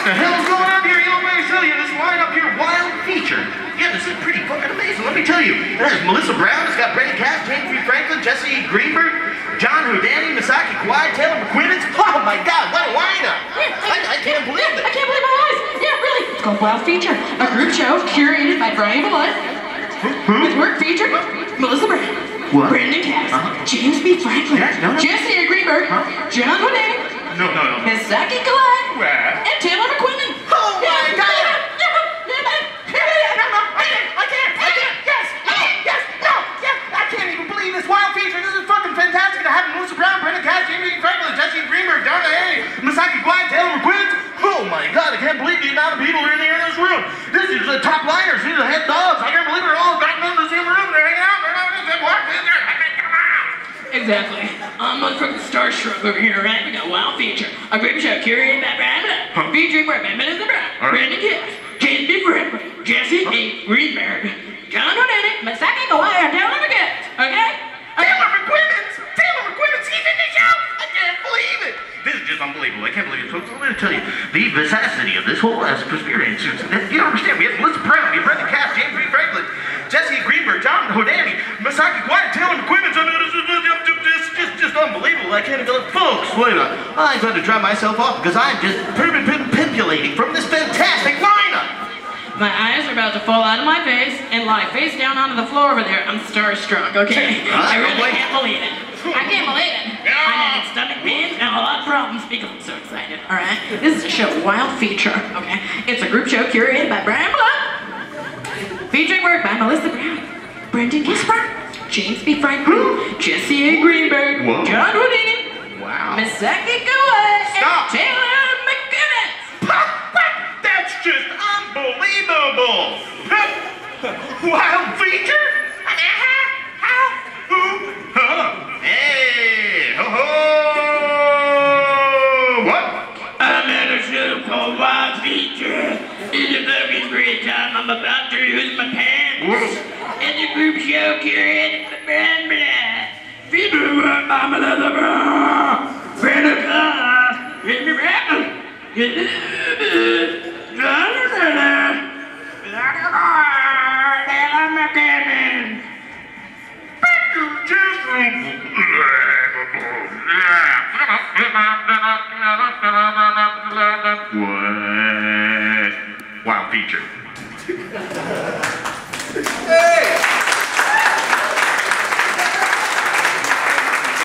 What the hell is going on here? You me show you this lineup here, wild feature. Yeah, this is pretty fucking amazing. Let me tell you. It has Melissa Brown, it's got Brendan Cass, James B. Franklin, Jesse Greenberg, John Houdini, Misaki Kawai, Taylor McQuinnance. Oh my god, what a lineup! I, I can't believe I it. I can't believe my eyes. Yeah, really. It's called Wild Feature, a group show curated by Brian Malone. With work featured Melissa Brown, What? Brandon Cass, Uh-huh. James B. Franklin, Yes, no, no. Jesse Greenberg, John Houdini, No, no, no. Misaki Kawai, fantastic. I have Melissa Brown, Brendan Cass, Jamie Franklin, Jesse Greenberg, Donna Hay, Misaki Gwine, Taylor McQuinn. Oh my god, I can't believe the amount of people are in here in this room. This is the top liners, these are the head dogs. I can't believe they're all gotten in the same room. They're hanging out, they're not in the same wild feature. I mean, come on. Exactly. I'm on from the Starstruck over here, right? We got Wild Feature, a group show curated by Brian Miller, featuring Workman, Melissa Brown, All right. Brandon Kiss, James B. Jesse A. Greenberg, just unbelievable. I can't believe it. Folks, I'm going to tell you the vivacity of this whole experience. You don't understand. We have Melissa Brown, we have Brendan Cass, James B. Franklin, Jesse Greenberg, John Hodani, Masaki White, Taylor mean, It's just, just, just unbelievable. I can't even... Folks, wait a minute. I'm going to dry myself off because I'm just pim- pim- pimpulating from this fantastic lineup. My eyes are about to fall out of my face and lie face down onto the floor over there. I'm starstruck, okay? I really can't believe it. I can't believe it. I'm having stomach pains and a I'm so excited, alright? This is a show, Wild Feature, okay? It's a group show curated by Brian Blood, featuring work by Melissa Brown, Brendan Kisper, James B. Franklin, Jesse A. Greenberg, Whoa. John Houdini, Wow. Misaki Stop. and Taylor McGinnis. That's just unbelievable! Wild feature? I'm about to lose my pants. It's a group show curated by Brand Blood. Featuring work by Melissa Brown. Brandon Claus. Jimmy Brown. Jonathan. Taylor McKinnon. What? Wild feature. ハハハハ!